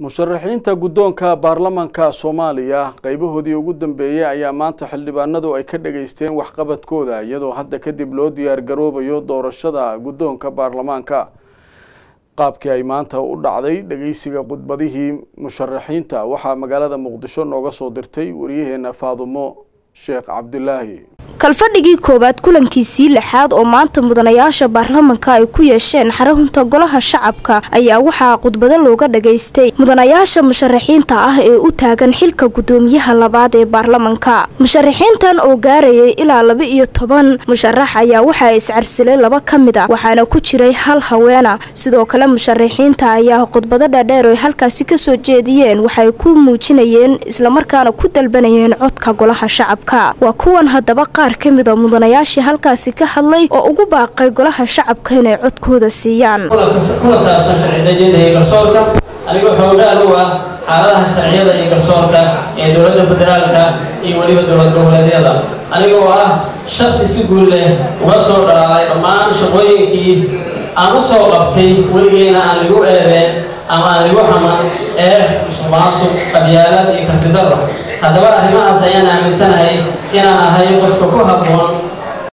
musharaxiinta guddoonka baarlamanka soomaaliya qeybahoodii ugu dambeeyey ayaa maanta xildhibaanadu ay ka dhageysteen waxqabadkooda iyadoo hadda kadib loo diyaar garoobayo doorashada guddoonka baarlamaanka. Qaabkii ay maanta u dhacday dhegeysiga khudbadihii musharaxiinta waxaa magaalada muqdisho nooga soo dirtay waryaheena faadumo sheekh cabdulaahi kalfadhigii koowaad kulankiisii lixaad oo maanta mudanayaasha baarlamanka ay ku yeesheen xarunta golaha shacabka ayaa waxaa khudbado looga dhagaystay mudanayaasha musharaxiinta ah ee u taagan xilka guddoomiyaha labaad ee baarlamanka. Musharaxiintan oo gaarayay ilaa laba iyo toban musharax ayaa waxaa iscarsilay laba ka mid a waxaana ku jiray hal haweena sidoo kale musharaxiinta ayaa khudbado dhaadheer oy halkaasi ka soo jeediyeen waxay ku muujinayeen islamarkaana ku dalbanayeen codka golaha shacabka. Waa kuwan haddaba qaar ka mida mudanayaashii halkaasi ka hadlay oo ugu baaqay golaha shacabka inay codkooda siiyaan. Kuna saabsan sharci dejinta iyo garsoorka. Anigoo xoogaal u ah xaaladaha sharciyada iyo garsoorka ee dowladda federaalka iyo weliba dowlad goboleedyada aniga oo ah shaksi si guul leh uga soo dhalaalay dhammaan shaqooyinkii aan u soo qabtay weligeena aan ligu eedeen ama aan ligu xaman eex musuqmaasuq qabyaalad iyo kartidaro haddaba arrimahaas ayaan aaminsanahay inaan ahay qofka ku habboon